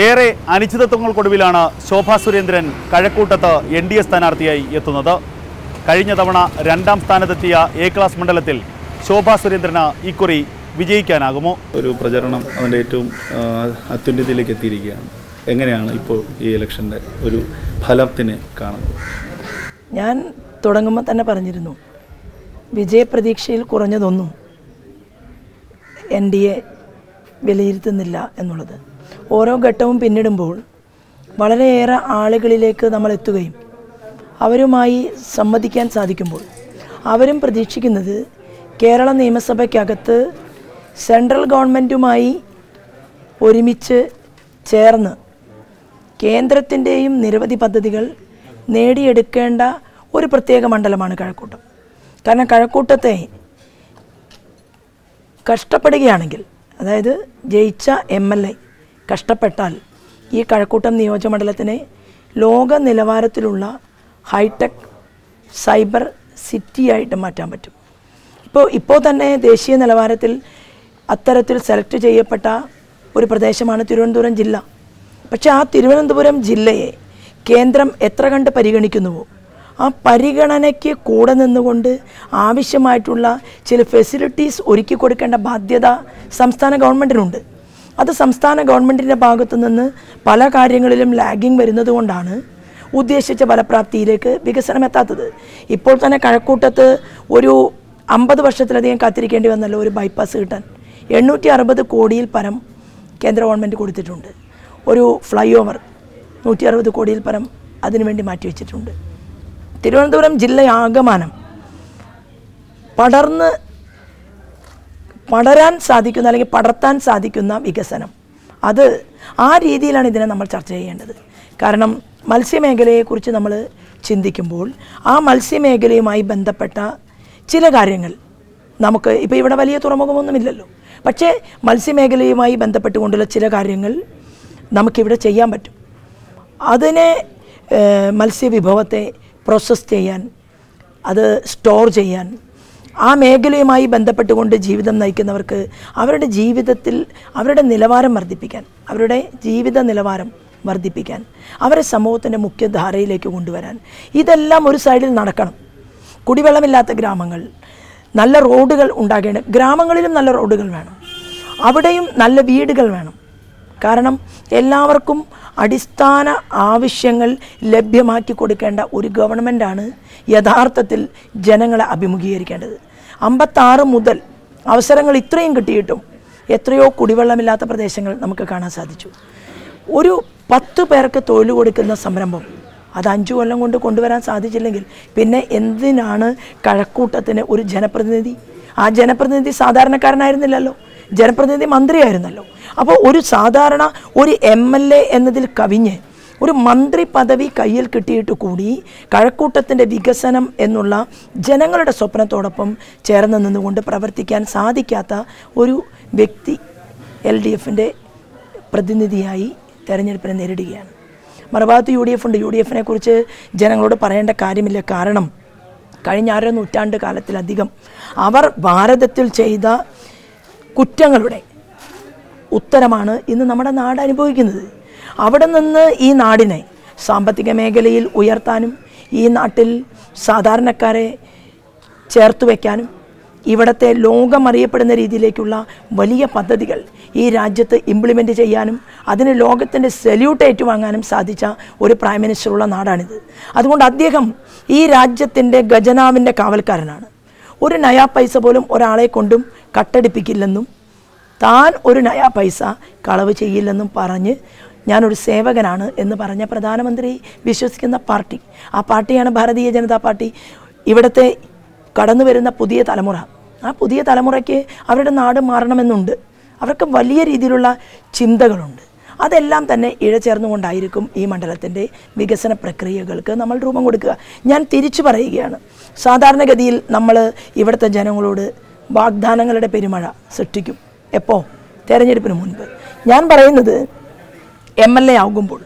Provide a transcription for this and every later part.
ഏറെ അനിശ്ചിതത്വങ്ങൾക്കൊടുവിലാണ് ശോഭാ സുരേന്ദ്രൻ കഴക്കൂട്ടത്ത് എൻ ഡി എ സ്ഥാനാർത്ഥിയായി എത്തുന്നത്. കഴിഞ്ഞ തവണ രണ്ടാം സ്ഥാനത്തെത്തിയ എ ക്ലാസ് മണ്ഡലത്തിൽ ശോഭാ സുരേന്ദ്രന് ഇക്കുറി വിജയിക്കാനാകുമോ? ഒരു പ്രചരണം അതിന്റെ ഏറ്റവും അത്യുന്നതിയിലേക്ക് എത്തിയിരിക്കുകയാണ്. എങ്ങനെയാണ് ഇപ്പോൾ ഈ ഇലക്ഷന്റെ ഒരു ഫലത്തിന് കാണുന്നത്? ഞാൻ തുടങ്ങുമ്പോൾ തന്നെ പറഞ്ഞിരുന്നു വിജയപ്രതീക്ഷയിൽ കുറഞ്ഞതൊന്നും എൻ ഡി എ വിലയിരുത്തുന്നില്ല എന്നുള്ളത്. ഓരോ ഘട്ടവും പിന്നിടുമ്പോൾ വളരെയേറെ ആളുകളിലേക്ക് നമ്മൾ എത്തുകയും അവരുമായി സംവദിക്കാൻ സാധിക്കുമ്പോൾ അവരും പ്രതീക്ഷിക്കുന്നത് കേരള നിയമസഭയ്ക്കകത്ത് സെൻട്രൽ ഗവൺമെന്റുമായി ഒരുമിച്ച് ചേർന്ന് കേന്ദ്രത്തിന്റെയും നിരവധി പദ്ധതികൾ നേടിയെടുക്കേണ്ട ഒരു പ്രത്യേക മണ്ഡലമാണ് കഴക്കൂട്ടം. കാരണം കഴക്കൂട്ടത്തെ കഷ്ടപ്പെടുകയാണെങ്കിൽ അതായത് ജയിച്ച എം എൽ എ കഷ്ടപ്പെട്ടാൽ ഈ കഴക്കൂട്ടം നിയോജകമണ്ഡലത്തിനെ ലോക നിലവാരത്തിലുള്ള ഹൈടെക് സൈബർ സിറ്റിയായിട്ട് മാറ്റാൻ പറ്റും. ഇപ്പോൾ ഇപ്പോൾ തന്നെ ദേശീയ നിലവാരത്തിൽ അത്തരത്തിൽ സെലക്ട് ചെയ്യപ്പെട്ട ഒരു പ്രദേശമാണ് തിരുവനന്തപുരം ജില്ല. പക്ഷേ ആ തിരുവനന്തപുരം ജില്ലയെ കേന്ദ്രം എത്ര കണ്ട് പരിഗണിക്കുന്നുവോ? ആ പരിഗണനയ്ക്ക് കൂടെ നിന്നുകൊണ്ട് ആവശ്യമായിട്ടുള്ള ചില ഫെസിലിറ്റീസ് ഒരുക്കി കൊടുക്കേണ്ട ബാധ്യത സംസ്ഥാന ഗവൺമെന്റിനുണ്ട് അത് സംസ്ഥാന ഗവൺമെന്റിന്റെ ഭാഗത്തു നിന്ന് പല കാര്യങ്ങളിലും ലാഗിങ് വരുന്നത് കൊണ്ടാണ് ഉദ്ദേശിച്ച ഫലപ്രാപ്തിയിലേക്ക് വികസനം എത്താത്തത് ഇപ്പോൾ തന്നെ കഴക്കൂട്ടത്ത് ഒരു അമ്പത് വർഷത്തിലധികം കാത്തിരിക്കേണ്ടി വന്നല്ലോ ഒരു ബൈപ്പാസ് കിട്ടാൻ. എണ്ണൂറ്റി അറുപത് കോടിയിൽ പരം കേന്ദ്ര ഗവൺമെന്റ് കൊടുത്തിട്ടുണ്ട്. ഒരു ഫ്ലൈ ഓവർ നൂറ്റി അറുപത് കോടിയിൽ പരം അതിനുവേണ്ടി മാറ്റിവെച്ചിട്ടുണ്ട് തിരുവനന്തപുരം ജില്ലയാകമാനം പടർന്ന് പടരാൻ സാധിക്കുന്ന അല്ലെങ്കിൽ പടർത്താൻ സാധിക്കുന്ന വികസനം. അത് ആ രീതിയിലാണ് ഇതിനെ നമ്മൾ ചർച്ച ചെയ്യേണ്ടത്. കാരണം മത്സ്യമേഖലയെക്കുറിച്ച് നമ്മൾ ചിന്തിക്കുമ്പോൾ ആ മത്സ്യമേഖലയുമായി ബന്ധപ്പെട്ട ചില കാര്യങ്ങൾ നമുക്ക് ഇപ്പോൾ ഇവിടെ വലിയ തുറമുഖമൊന്നുമില്ലല്ലോ. പക്ഷേ മത്സ്യമേഖലയുമായി ബന്ധപ്പെട്ടുകൊണ്ടുള്ള ചില കാര്യങ്ങൾ നമുക്കിവിടെ ചെയ്യാൻ പറ്റും. അതിനെ മത്സ്യവിഭവത്തെ പ്രോസസ്സ് ചെയ്യാൻ അത് സ്റ്റോർ ചെയ്യാൻ ആ മേഖലയുമായി ബന്ധപ്പെട്ടുകൊണ്ട് ജീവിതം നയിക്കുന്നവർക്ക് അവരുടെ ജീവിതത്തിൽ അവരുടെ നിലവാരം വർദ്ധിപ്പിക്കാൻ അവരുടെ ജീവിത നിലവാരം വർദ്ധിപ്പിക്കാൻ അവരെ സമൂഹത്തിന്റെ മുഖ്യധാരയിലേക്ക് കൊണ്ടുവരാൻ ഇതെല്ലാം ഒരു സൈഡിൽ നടക്കണം. കുടിവെള്ളമില്ലാത്ത ഗ്രാമങ്ങൾ നല്ല റോഡുകൾ ഉണ്ടാകേണ്ട ഗ്രാമങ്ങളിലും നല്ല റോഡുകൾ വേണം. അവിടെയും നല്ല വീടുകൾ വേണം. കാരണം എല്ലാവർക്കും അടിസ്ഥാന ആവശ്യങ്ങൾ ലഭ്യമാക്കി കൊടുക്കേണ്ട ഒരു ഗവൺമെന്റാണ് യഥാർത്ഥത്തിൽ ജനങ്ങളെ അഭിമുഖീകരിക്കേണ്ടത്. അമ്പത്താറ് മുതൽ അവസരങ്ങൾ ഇത്രയും കിട്ടിയിട്ടും എത്രയോ കുടിവെള്ളമില്ലാത്ത പ്രദേശങ്ങൾ നമുക്ക് കാണാൻ സാധിച്ചു. ഒരു പത്ത് പേർക്ക് തൊഴിൽ കൊടുക്കുന്ന സംരംഭം അത് അഞ്ചു കൊല്ലം കൊണ്ട് കൊണ്ടുവരാൻ സാധിച്ചില്ലെങ്കിൽ പിന്നെ എന്തിനാണ് കഴക്കൂട്ടത്തിന് ഒരു ജനപ്രതിനിധി? ആ ജനപ്രതിനിധി സാധാരണക്കാരനായിരുന്നില്ലല്ലോ. ജനപ്രതിനിധി മന്ത്രിയായിരുന്നല്ലോ. അപ്പോൾ ഒരു സാധാരണ ഒരു എം എൽ എ എന്നതിൽ കവിഞ്ഞ് ഒരു മന്ത്രി പദവി കയ്യിൽ കിട്ടിയിട്ട് കൂടി കഴക്കൂട്ടത്തിന്റെ വികസനം എന്നുള്ള ജനങ്ങളുടെ സ്വപ്നത്തോടൊപ്പം ചേർന്ന് നിന്നുകൊണ്ട് പ്രവർത്തിക്കാൻ സാധിക്കാത്ത ഒരു വ്യക്തി എൽ ഡി എഫിന്റെ പ്രതിനിധിയായി തെരഞ്ഞെടുപ്പിനെ നേരിടുകയാണ്. മറുഭാഗത്ത് യു ഡി എഫ് ഉണ്ട്. യു ഡി എഫിനെ കുറിച്ച് ജനങ്ങളോട് പറയേണ്ട കാര്യമില്ല. കാരണം കഴിഞ്ഞ അര നൂറ്റാണ്ട് കാലത്തിലധികം അവർ ഭാരതത്തിൽ ചെയ്ത കുറ്റങ്ങളുടെ ഉത്തരമാണ് ഇന്ന് നമ്മുടെ നാട് അനുഭവിക്കുന്നത്. അവിടെ നിന്ന് ഈ നാടിനെ സാമ്പത്തിക മേഖലയിൽ ഉയർത്താനും ഈ നാട്ടിൽ സാധാരണക്കാരെ ചേർത്ത് വയ്ക്കാനും ഇവിടുത്തെ ലോകമറിയപ്പെടുന്ന രീതിയിലേക്കുള്ള വലിയ പദ്ധതികൾ ഈ രാജ്യത്ത് ഇംപ്ലിമെന്റ് ചെയ്യാനും അതിന് ലോകത്തിന്റെ സല്യൂട്ട് ഏറ്റുവാങ്ങാനും സാധിച്ച ഒരു പ്രൈം മിനിസ്റ്ററുള്ള നാടാണിത്. അതുകൊണ്ട് അദ്ദേഹം ഈ രാജ്യത്തിന്റെ ഖജനാവിന്റെ കാവൽക്കാരനാണ്. ഒരു നയാ പൈസ പോലും ഒരാളെ കൊണ്ടും കട്ടടിപ്പിക്കില്ലെന്നും താൻ ഒരു നയാ പൈസ കളവ് ചെയ്യില്ലെന്നും പറഞ്ഞ് ഞാനൊരു സേവകനാണ് എന്ന് പറഞ്ഞ പ്രധാനമന്ത്രി വിശ്വസിക്കുന്ന പാർട്ടി. ആ പാർട്ടിയാണ് ഭാരതീയ ജനതാ പാർട്ടി. ഇവിടുത്തെ കടന്നു വരുന്ന പുതിയ തലമുറ. ആ പുതിയ തലമുറയ്ക്ക് അവരുടെ നാട് മാറണമെന്നുണ്ട്. അവർക്ക് വലിയ രീതിയിലുള്ള ചിന്തകളുണ്ട്. അതെല്ലാം തന്നെ ഇഴചേർന്നുകൊണ്ടായിരിക്കും ഈ മണ്ഡലത്തിന്റെ വികസന പ്രക്രിയകൾക്ക് നമ്മൾ രൂപം കൊടുക്കുക. ഞാൻ തിരിച്ചു പറയുകയാണ്. സാധാരണഗതിയിൽ നമ്മൾ ഇവിടുത്തെ ജനങ്ങളോട് വാഗ്ദാനങ്ങളുടെ പെരുമഴ സൃഷ്ടിക്കും. എപ്പോൾ തെരഞ്ഞെടുപ്പിന് മുൻപ്. ഞാൻ പറയുന്നത് എം എൽ എ ആകുമ്പോൾ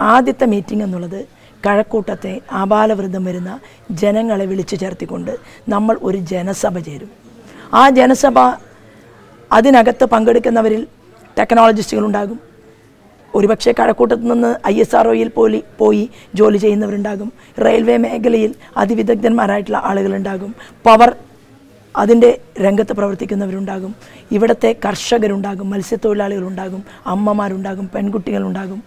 ആദ്യത്തെ മീറ്റിംഗ് എന്നുള്ളത് കഴക്കൂട്ടത്തെ ആപാലവൃദ്ധം വരുന്ന ജനങ്ങളെ വിളിച്ചു ചേർത്തിക്കൊണ്ട് നമ്മൾ ഒരു ജനസഭ ചേരും. ആ ജനസഭ അതിനകത്ത് പങ്കെടുക്കുന്നവരിൽ ടെക്നോളജിസ്റ്റുകളുണ്ടാകും. ഒരുപക്ഷെ കഴക്കൂട്ടത്ത് നിന്ന് ഐ എസ് ആർ ഒയിൽ പോലി പോയി ജോലി ചെയ്യുന്നവരുണ്ടാകും. റെയിൽവേ മേഖലയിൽ അതിവിദഗ്ധന്മാരായിട്ടുള്ള ആളുകളുണ്ടാകും. പവർ അതിന്റെ രംഗത്ത് പ്രവർത്തിക്കുന്നവരുണ്ടാകും. ഇവിടുത്തെ കർഷകരുണ്ടാകും മത്സ്യത്തൊഴിലാളികളുണ്ടാകും അമ്മമാരുണ്ടാകും പെൺകുട്ടികളുണ്ടാകും.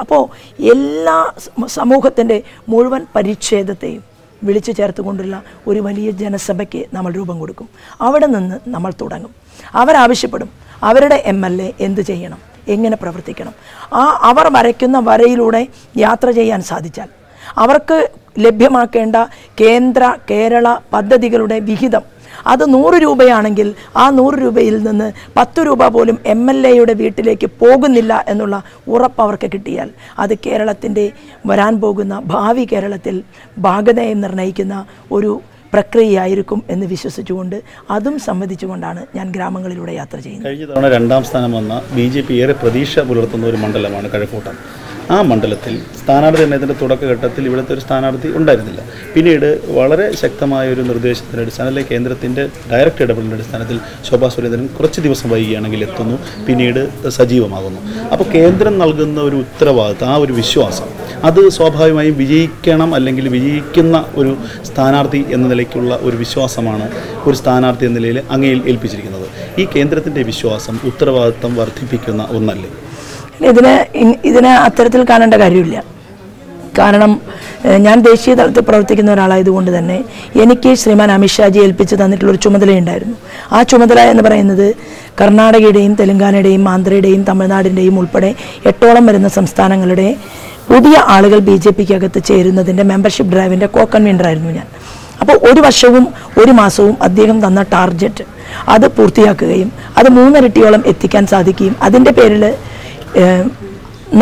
അപ്പോൾ എല്ലാ സമൂഹത്തിന്റെ മുഴുവൻ പരിച്ഛേദത്തെയും വിളിച്ചു ചേർത്തുകൊണ്ടുള്ള ഒരു വലിയ ജനസഭയ്ക്ക് നമ്മൾ രൂപം കൊടുക്കും. അവിടെ നിന്ന് നമ്മൾ തുടങ്ങും. അവരാവശ്യപ്പെടും. അവരുടെ എം എൽ എ എന്ത് ചെയ്യണം? എങ്ങനെ പ്രവർത്തിക്കണം? ആ അവർ വരയ്ക്കുന്ന വരയിലൂടെ യാത്ര ചെയ്യാൻ സാധിച്ചാൽ അവർക്ക് ലഭ്യമാക്കേണ്ട കേന്ദ്ര കേരള പദ്ധതികളുടെ വിഹിതം അത് നൂറ് രൂപയാണെങ്കിൽ ആ നൂറ് രൂപയിൽ നിന്ന് പത്ത് രൂപ പോലും എം എൽ എയുടെ വീട്ടിലേക്ക് പോകുന്നില്ല എന്നുള്ള ഉറപ്പ് അവർക്ക് കിട്ടിയാൽ അത് കേരളത്തിന്റെ വരാൻ പോകുന്ന ഭാവി കേരളത്തിൽ ഭാഗതയെ നിർണയിക്കുന്ന ഒരു പ്രക്രിയയായിരിക്കും എന്ന് വിശ്വസിച്ചുകൊണ്ട് അതും സമ്മതിച്ചുകൊണ്ടാണ് ഞാൻ ഗ്രാമങ്ങളിലൂടെ യാത്ര ചെയ്യുന്നത്. കഴിഞ്ഞ തവണ രണ്ടാം സ്ഥാനം വന്ന ബി ഏറെ പ്രതീക്ഷ പുലർത്തുന്ന ഒരു മണ്ഡലമാണ് കഴക്കൂട്ടം. ആ മണ്ഡലത്തിൽ സ്ഥാനാർത്ഥി നിർണയത്തിന്റെ തുടക്കഘട്ടത്തിൽ ഇവിടുത്തെ ഒരു സ്ഥാനാർത്ഥി ഉണ്ടായിരുന്നില്ല. പിന്നീട് വളരെ ശക്തമായ ഒരു നിർദ്ദേശത്തിന്റെ അടിസ്ഥാനത്തിൽ കേന്ദ്രത്തിന്റെ ഡയറക്റ്റ് ഇടപെടലിന്റെ അടിസ്ഥാനത്തിൽ ശോഭാ സുരേന്ദ്രൻ കുറച്ച് ദിവസം വൈകിയാണെങ്കിൽ എത്തുന്നു. പിന്നീട് സജീവമാകുന്നു. അപ്പോൾ കേന്ദ്രം നൽകുന്ന ഒരു ഉത്തരവാദിത്തം ആ ഒരു വിശ്വാസം അത് സ്വാഭാവികമായും വിജയിക്കണം അല്ലെങ്കിൽ വിജയിക്കുന്ന ഒരു സ്ഥാനാർത്ഥി എന്ന നിലയ്ക്കുള്ള ഒരു വിശ്വാസമാണ് ഒരു സ്ഥാനാർത്ഥി എന്ന നിലയിൽ അങ്ങയിൽ ഏൽപ്പിച്ചിരിക്കുന്നത്. ഈ കേന്ദ്രത്തിന്റെ വിശ്വാസം ഉത്തരവാദിത്തം വർദ്ധിപ്പിക്കുന്ന ഒന്നല്ലേ? ഇതിന് ഇതിന് അത്തരത്തിൽ കാണേണ്ട കാര്യമില്ല. കാരണം ഞാൻ ദേശീയ തലത്തിൽ പ്രവർത്തിക്കുന്ന ഒരാളായതുകൊണ്ട് തന്നെ എനിക്ക് ശ്രീമാൻ അമിത്ഷാജി ഏൽപ്പിച്ച് തന്നിട്ടുള്ളൊരു ചുമതലയുണ്ടായിരുന്നു ആ ചുമതല എന്ന് പറയുന്നത് കർണാടകയുടെയും തെലങ്കാനയുടെയും ആന്ധ്രയുടെയും തമിഴ്നാടിന്റെയും ഉൾപ്പെടെ എട്ടോളം വരുന്ന സംസ്ഥാനങ്ങളുടെ പുതിയ ആളുകൾ ബി ജെ പിക്ക് അകത്ത് ചേരുന്നതിന്റെ മെമ്പർഷിപ്പ് ഡ്രൈവിന്റെ കോ കൺവീനറായിരുന്നു ഞാൻ. അപ്പോൾ ഒരു വർഷവും ഒരു മാസവും അദ്ദേഹം തന്ന ടാർഗറ്റ് അത് പൂർത്തിയാക്കുകയും അത് മൂന്നിരട്ടിയോളം എത്തിക്കാൻ സാധിക്കുകയും അതിന്റെ പേരിൽ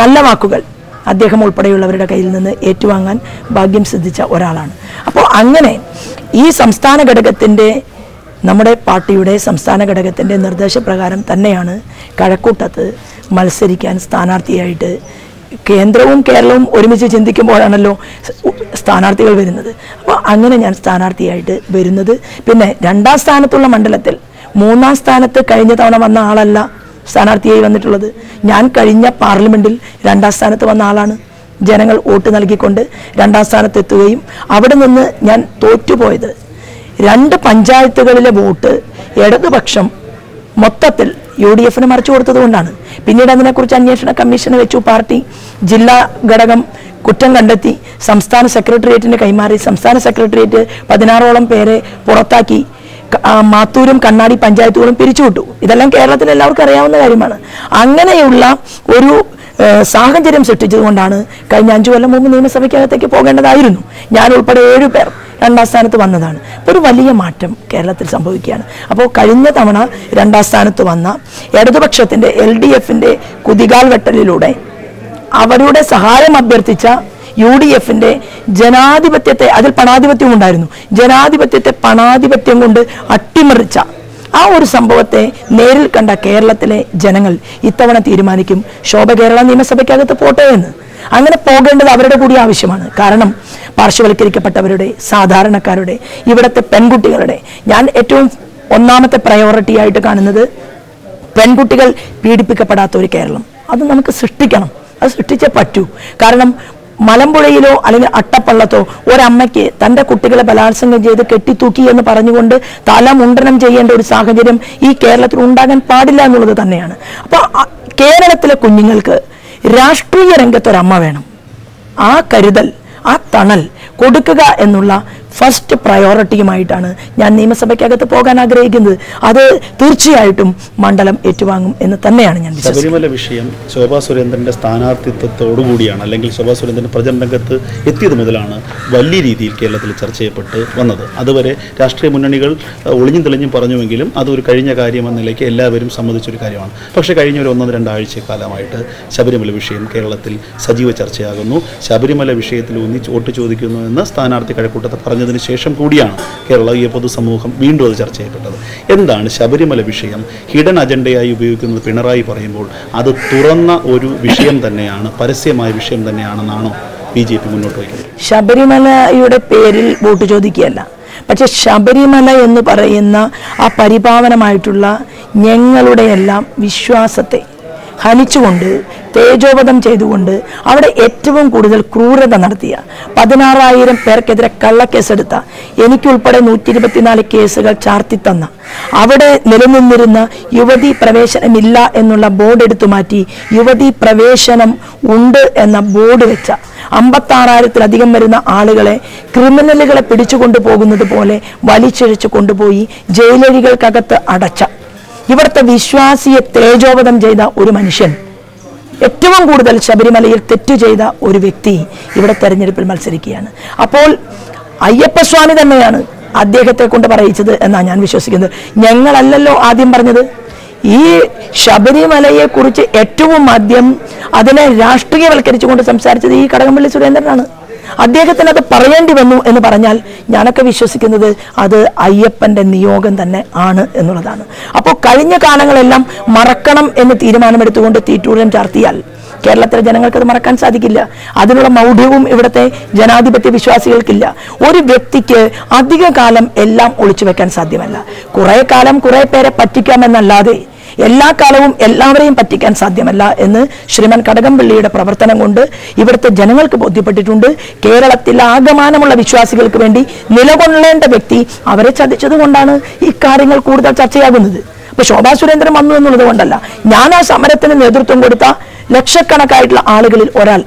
നല്ല വാക്കുകൾ അദ്ദേഹം ഉൾപ്പെടെയുള്ളവരുടെ കയ്യിൽ നിന്ന് ഏറ്റുവാങ്ങാൻ ഭാഗ്യം സിദ്ധിച്ച ഒരാളാണ്. അപ്പോൾ അങ്ങനെ ഈ സംസ്ഥാന ഘടകത്തിന്റെ നമ്മുടെ പാർട്ടിയുടെ സംസ്ഥാന ഘടകത്തിന്റെ നിർദ്ദേശപ്രകാരം തന്നെയാണ് കഴക്കൂട്ടത്ത് മത്സരിക്കാൻ സ്ഥാനാർത്ഥിയായിട്ട് കേന്ദ്രവും കേരളവും ഒരുമിച്ച് ചിന്തിക്കുമ്പോഴാണല്ലോ സ്ഥാനാർത്ഥികൾ വരുന്നത്. അപ്പോൾ അങ്ങനെ ഞാൻ സ്ഥാനാർത്ഥിയായിട്ട് വരുന്നത്. പിന്നെ രണ്ടാം സ്ഥാനത്തുള്ള മണ്ഡലത്തിൽ മൂന്നാം സ്ഥാനത്ത് കഴിഞ്ഞ തവണ വന്ന ആളല്ല. സ്ഥാനാർത്ഥിയായി വന്നിട്ടുള്ളത്. ഞാൻ കഴിഞ്ഞ പാർലമെന്റിൽ രണ്ടാം സ്ഥാനത്ത് വന്ന ആളാണ്. ജനങ്ങൾ വോട്ട് നൽകിക്കൊണ്ട് രണ്ടാം സ്ഥാനത്തെത്തുകയും അവിടെ നിന്ന് ഞാൻ തോറ്റുപോയത്. രണ്ട് പഞ്ചായത്തുകളിലെ വോട്ട് ഇടതുപക്ഷം മൊത്തത്തിൽ യു ഡി എഫിന് മറിച്ചു കൊടുത്തതുകൊണ്ടാണ് പിന്നീട് അതിനെക്കുറിച്ച് അന്വേഷണ കമ്മീഷന് വെച്ചു പാർട്ടി ജില്ലാ ഘടകം കുറ്റം കണ്ടെത്തി സംസ്ഥാന സെക്രട്ടേറിയറ്റിന് കൈമാറി. സംസ്ഥാന സെക്രട്ടേറിയറ്റ് പതിനാറോളം പേരെ പുറത്താക്കി. മാത്തൂരും കണ്ണാടി പഞ്ചായത്തുകളും പിരിച്ചുവിട്ടു. ഇതെല്ലാം കേരളത്തിൽ എല്ലാവർക്കും അറിയാവുന്ന കാര്യമാണ്. അങ്ങനെയുള്ള ഒരു സാഹചര്യം സൃഷ്ടിച്ചതുകൊണ്ടാണ് കഴിഞ്ഞ അഞ്ചു കൊല്ലം മുമ്പ് നിയമസഭയ്ക്കകത്തേക്ക് പോകേണ്ടതായിരുന്നു. ഞാൻ ഉൾപ്പെടെ ഏഴു പേർ രണ്ടാം സ്ഥാനത്ത് വന്നതാണ്. അപ്പോൾ ഒരു വലിയ മാറ്റം കേരളത്തിൽ സംഭവിക്കുകയാണ്. അപ്പോൾ കഴിഞ്ഞ തവണ രണ്ടാം സ്ഥാനത്ത് വന്ന ഇടതുപക്ഷത്തിന്റെ എൽ ഡി എഫിന്റെ കുതികാൽ വെട്ടലിലൂടെ അവരുടെ സഹായം അഭ്യർത്ഥിച്ച യു ഡി എഫിന്റെ ജനാധിപത്യത്തെ അതിൽ പണാധിപത്യം ഉണ്ടായിരുന്നു. ജനാധിപത്യത്തെ പണാധിപത്യം കൊണ്ട് അട്ടിമറിച്ച ആ ഒരു സംഭവത്തെ നേരിൽ കണ്ട കേരളത്തിലെ ജനങ്ങൾ ഇത്തവണ തീരുമാനിക്കും ശോഭ കേരള നിയമസഭയ്ക്കകത്ത് പോട്ടെ എന്ന്. അങ്ങനെ പോകേണ്ടത് അവരുടെ കൂടി ആവശ്യമാണ്. കാരണം പാർശ്വവൽക്കരിക്കപ്പെട്ടവരുടെ സാധാരണക്കാരുടെ ഇവിടുത്തെ പെൺകുട്ടികളുടെ ഞാൻ ഏറ്റവും ഒന്നാമത്തെ പ്രയോറിറ്റി ആയിട്ട് കാണുന്നത് പെൺകുട്ടികൾ പീഡിപ്പിക്കപ്പെടാത്ത ഒരു കേരളം. അത് നമുക്ക് സൃഷ്ടിക്കണം. അത് സൃഷ്ടിച്ചേ പറ്റൂ. കാരണം മലമ്പുഴയിലോ അല്ലെങ്കിൽ അട്ടപ്പള്ളത്തോ ഒരമ്മയ്ക്ക് തന്റെ കുട്ടികളെ ബലാത്സംഗം ചെയ്ത് കെട്ടിത്തൂക്കി എന്ന് പറഞ്ഞുകൊണ്ട് തല മുണ്ടനം ചെയ്യേണ്ട ഒരു സാഹചര്യം ഈ കേരളത്തിൽ ഉണ്ടാകാൻ പാടില്ല എന്നുള്ളത് തന്നെയാണ്. അപ്പോൾ കേരളത്തിലെ കുഞ്ഞുങ്ങൾക്ക് രാഷ്ട്രീയ രംഗത്തൊരമ്മ വേണം. ആ കരുതൽ ആ തണൽ കൊടുക്കുക എന്നുള്ള ഫസ്റ്റ് പ്രയോറിറ്റിയുമായിട്ടാണ് ഞാൻ നിയമസഭയ്ക്കകത്ത് പോകാൻ ആഗ്രഹിക്കുന്നത്. അത് തീർച്ചയായിട്ടും മണ്ഡലം ഏറ്റുവാങ്ങും എന്ന് തന്നെയാണ് ഞാൻ ശബരിമല വിഷയം ശോഭാ സുരേന്ദ്രന്റെ സ്ഥാനാർത്ഥിത്വത്തോടുകൂടിയാണ് അല്ലെങ്കിൽ ശോഭാ സുരേന്ദ്രൻ പ്രചരണ രംഗത്ത് എത്തിയത് മുതലാണ് വലിയ രീതിയിൽ കേരളത്തിൽ ചർച്ച ചെയ്യപ്പെട്ട് വന്നത്. അതുവരെ രാഷ്ട്രീയ മുന്നണികൾ ഒളിഞ്ഞും തെളിഞ്ഞും പറഞ്ഞുവെങ്കിലും അതൊരു കഴിഞ്ഞ കാര്യമെന്ന നിലയ്ക്ക് എല്ലാവരും സമ്മതിച്ചൊരു കാര്യമാണ്. പക്ഷേ കഴിഞ്ഞ ഒരു ഒന്നോ രണ്ടാഴ്ച കാലമായിട്ട് ശബരിമല വിഷയം കേരളത്തിൽ സജീവ ചർച്ചയാകുന്നു. ശബരിമല വിഷയത്തിൽ ഒന്നിച്ച് വോട്ട് ചോദിക്കുന്നു എന്ന് സ്ഥാനാർത്ഥി കഴക്കൂട്ടത്തെ കഴക്കൂട്ടത്ത് പറഞ്ഞതിന് ശേഷം കൂടിയാണ് കേരളീയ പൊതുസമൂഹം വീണ്ടും അത് ചർച്ച ചെയ്യപ്പെട്ടത്. എന്താണ് ശബരിമല വിഷയം? ഹിഡൻ അജണ്ടയായി ഉപയോഗിക്കുന്നത് പിണറായി പറയുമ്പോൾ അത് തുറന്ന ഒരു വിഷയം തന്നെയാണ് പരസ്യമായ വിഷയം തന്നെയാണെന്നാണോ ബി ജെ പി മുന്നോട്ട് വയ്ക്കുന്നത്? ശബരിമലയുടെ പേരിൽ വോട്ട് ചോദിക്കുകയല്ല. പക്ഷെ ശബരിമല എന്ന് പറയുന്ന ആ പരിപാവനമായിട്ടുള്ള ഞങ്ങളുടെ എല്ലാം വിശ്വാസത്തെ ഹനിച്ചുകൊണ്ട് തേജോവധം ചെയ്തുകൊണ്ട് അവിടെ ഏറ്റവും കൂടുതൽ ക്രൂരത നടത്തിയ പതിനാറായിരം പേർക്കെതിരെ കള്ളക്കേസെടുത്ത എനിക്കുൾപ്പെടെ നൂറ്റി ഇരുപത്തിനാല് കേസുകൾ ചാർത്തിത്തന്ന. അവിടെ നിലനിന്നിരുന്ന യുവതി പ്രവേശനമില്ല എന്നുള്ള ബോർഡ് എടുത്തു മാറ്റി യുവതി പ്രവേശനം ഉണ്ട് എന്ന ബോർഡ് വെച്ച അമ്പത്താറായിരത്തിലധികം വരുന്ന ആളുകളെ ക്രിമിനലുകളെ പിടിച്ചുകൊണ്ടു പോകുന്നത് പോലെ വലിച്ചിഴച്ചു കൊണ്ടുപോയി ജയിലഴികൾക്കകത്ത് അടച്ച ഇവിടുത്തെ വിശ്വാസിയെ തേജോവധം ചെയ്ത ഒരു മനുഷ്യൻ. ഏറ്റവും കൂടുതൽ ശബരിമലയിൽ തെറ്റു ചെയ്ത ഒരു വ്യക്തി ഇവിടെ തെരഞ്ഞെടുപ്പിൽ മത്സരിക്കുകയാണ്. അപ്പോൾ അയ്യപ്പസ്വാമി തന്നെയാണ് അദ്ദേഹത്തെ കൊണ്ട് പറയിച്ചത് എന്നാണ് ഞാൻ വിശ്വസിക്കുന്നത്. ഞങ്ങളല്ലല്ലോ ആദ്യം പറഞ്ഞത്. ഈ ശബരിമലയെ കുറിച്ച് ഏറ്റവും ആദ്യം അതിനെ രാഷ്ട്രീയവൽക്കരിച്ചുകൊണ്ട് സംസാരിച്ചത് ഈ കടകംപള്ളി സുരേന്ദ്രനാണ്. അദ്ദേഹത്തിന് അത് പറയേണ്ടി വന്നു എന്ന് പറഞ്ഞാൽ ഞാനൊക്കെ വിശ്വസിക്കുന്നത് അത് അയ്യപ്പന്റെ നിയോഗം തന്നെ ആണ് എന്നുള്ളതാണ്. അപ്പോൾ കഴിഞ്ഞ കാലങ്ങളെല്ലാം മറക്കണം എന്ന് തീരുമാനമെടുത്തുകൊണ്ട് തീറ്റൂരം ചാർത്തിയാൽ കേരളത്തിലെ ജനങ്ങൾക്ക് അത് മറക്കാൻ സാധിക്കില്ല. അതിനുള്ള മൗഢ്യവും ഇവിടുത്തെ ജനാധിപത്യ വിശ്വാസികൾക്കില്ല. ഒരു വ്യക്തിക്ക് അധിക കാലം എല്ലാം ഒളിച്ചു വെക്കാൻ സാധ്യമല്ല. കുറേ കാലം കുറേ പേരെ പറ്റിക്കാമെന്നല്ലാതെ എല്ലാ കാലവും എല്ലാവരെയും പറ്റിക്കാൻ സാധ്യമല്ല എന്ന് ശ്രീമൻ കടകംപള്ളിയുടെ പ്രവർത്തനം കൊണ്ട് ഇവിടുത്തെ ജനങ്ങൾക്ക് ബോധ്യപ്പെട്ടിട്ടുണ്ട്. കേരളത്തിൽ ആകമാനമുള്ള വിശ്വാസികൾക്ക് വേണ്ടി നിലകൊള്ളേണ്ട വ്യക്തി അവരെ ചതിച്ചതുകൊണ്ടാണ് ഇക്കാര്യങ്ങൾ കൂടുതൽ ചർച്ചയാകുന്നത്. ഇപ്പൊ ശോഭാ സുരേന്ദ്രൻ വന്നു എന്നുള്ളത് കൊണ്ടല്ല. ഞാൻ ആ സമരത്തിന് നേതൃത്വം കൊടുത്ത ലക്ഷക്കണക്കായിട്ടുള്ള ആളുകളിൽ ഒരാൾ.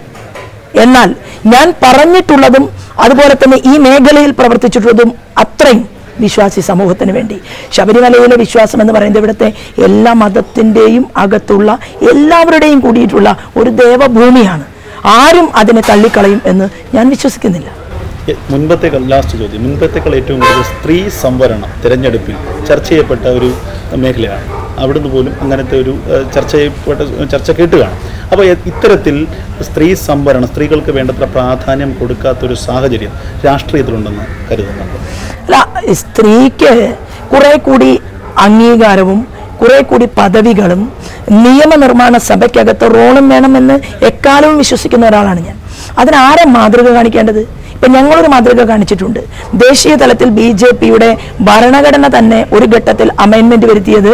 എന്നാൽ ഞാൻ പറഞ്ഞിട്ടുള്ളതും അതുപോലെ തന്നെ ഈ മേഖലയിൽ പ്രവർത്തിച്ചിട്ടുള്ളതും അത്രയും. വിശ്വാസി സമൂഹത്തിന് വേണ്ടി. ശബരിമലയിലെ വിശ്വാസം എന്ന് പറയുന്നത് ഇവിടുത്തെ എല്ലാ മതത്തിന്റെയും അകത്തുള്ള എല്ലാവരുടെയും കൂടിയിട്ടുള്ള ഒരു ദേവഭൂമിയാണ്. ആരും അതിനെ തള്ളിക്കളയും എന്ന് ഞാൻ വിശ്വസിക്കുന്നില്ല. മുൻപത്തേക്കാൾ ലാസ്റ്റ് ചോദ്യം. മുൻപത്തേക്കാൾ ഏറ്റവും കൂടുതൽ സ്ത്രീ സംവരണം തിരഞ്ഞെടുപ്പിൽ ചർച്ച ചെയ്യപ്പെട്ട ഒരു മേഖലയാണ് അവിടുന്ന് പോലും അങ്ങനത്തെ ഒരു ചർച്ചയപ്പെട്ട ചർച്ച കേട്ടുകയാണ് കേട്ട് കാണും അപ്പോൾ ഇത്തരത്തിൽ സ്ത്രീ സംവരണം സ്ത്രീകൾക്ക് വേണ്ടത്ര പ്രാധാന്യം കൊടുക്കാത്തൊരു സാഹചര്യം രാഷ്ട്രീയത്തിലുണ്ടെന്ന് കരുതുന്നുണ്ട്? അല്ല സ്ത്രീക്ക് കുറെ കൂടി അംഗീകാരവും കുറെ കൂടി പദവികളും നിയമനിർമ്മാണ സഭയ്ക്കകത്ത് റോളും വേണമെന്ന് എക്കാലവും വിശ്വസിക്കുന്ന ഒരാളാണ് ഞാൻ. അതിനാരെ മാതൃക കാണിക്കേണ്ടത്? ഇപ്പം ഞങ്ങളൊരു മാതൃക കാണിച്ചിട്ടുണ്ട്. ദേശീയ തലത്തിൽ ബി ജെ പിയുടെ ഭരണഘടന തന്നെ ഒരു ഘട്ടത്തിൽ അമൈൻമെന്റ് വരുത്തിയത്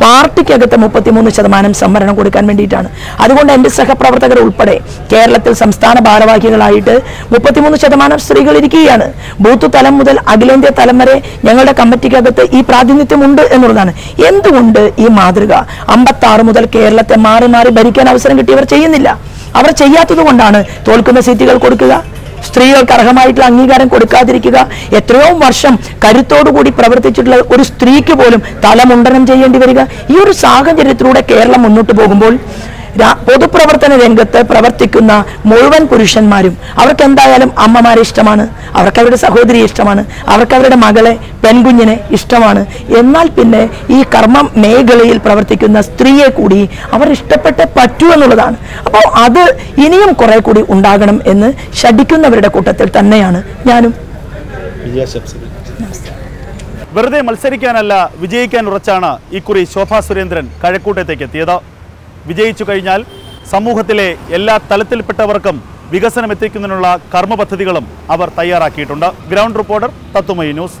പാർട്ടിക്കകത്ത് മുപ്പത്തിമൂന്ന് ശതമാനം സംവരണം കൊടുക്കാൻ വേണ്ടിയിട്ടാണ്. അതുകൊണ്ട് എന്റെ സഹപ്രവർത്തകർ ഉൾപ്പെടെ കേരളത്തിൽ സംസ്ഥാന ഭാരവാഹികളായിട്ട് മുപ്പത്തിമൂന്ന് ശതമാനം സ്ത്രീകൾ ഇരിക്കുകയാണ്. ബൂത്ത് തലം മുതൽ അഖിലേന്ത്യാ തലം വരെ ഞങ്ങളുടെ കമ്മിറ്റിക്കകത്ത് ഈ പ്രാതിനിധ്യം ഉണ്ട് എന്നുള്ളതാണ്. എന്തുകൊണ്ട് ഈ മാതൃക അമ്പത്തി ആറ് മുതൽ കേരളത്തെ മാറി മാറി ഭരിക്കാൻ അവസരം കിട്ടിയവർ ചെയ്യുന്നില്ല? അവർ ചെയ്യാത്തത് കൊണ്ടാണ് തോൽക്കുന്ന സീറ്റുകൾ കൊടുക്കുക. സ്ത്രീകൾക്ക് അർഹമായിട്ടുള്ള അംഗീകാരം കൊടുക്കാതിരിക്കുക. എത്രയോ വർഷം കരുത്തോടുകൂടി പ്രവർത്തിച്ചിട്ടുള്ള ഒരു സ്ത്രീക്ക് പോലും തലമുണ്ടനം ചെയ്യേണ്ടി വരിക. ഈ ഒരു സാഹചര്യത്തിലൂടെ കേരളം മുന്നോട്ട് പോകുമ്പോൾ പൊതുപ്രവർത്തന രംഗത്ത് പ്രവർത്തിക്കുന്ന മുഴുവൻ പുരുഷന്മാരും അവർക്ക് എന്തായാലും അമ്മമാരെ ഇഷ്ടമാണ് അവർക്ക് അവരുടെ സഹോദരിയെ ഇഷ്ടമാണ് അവർക്ക് അവരുടെ മകളെ പെൺകുഞ്ഞിനെ ഇഷ്ടമാണ്. എന്നാൽ പിന്നെ ഈ കർമ്മ മേഖലയിൽ പ്രവർത്തിക്കുന്ന സ്ത്രീയെ കൂടി അവർ ഇഷ്ടപ്പെട്ടേ പറ്റൂ എന്നുള്ളതാണ്. അപ്പോൾ അത് ഇനിയും കുറെ കൂടി ഉണ്ടാകണം എന്ന് ശഠിക്കുന്നവരുടെ കൂട്ടത്തിൽ തന്നെയാണ് ഞാനും. വെറുതെ മത്സരിക്കാനല്ല വിജയിക്കാൻ ഉറച്ചാണ് ഇക്കുറി ശോഭാ സുരേന്ദ്രൻ കഴക്കൂട്ടത്തേക്ക് എത്തിയത് വിജയിച്ചു കഴിഞ്ഞാൽ സമൂഹത്തിലെ എല്ലാ തലത്തിൽപ്പെട്ടവർക്കും വികസനം എത്തിക്കുന്നതിനുള്ള കർമ്മ പദ്ധതികളും അവർ തയ്യാറാക്കിയിട്ടുണ്ട്. ഗ്രൗണ്ട് റിപ്പോർട്ടർ തത്തുമൈ ന്യൂസ്.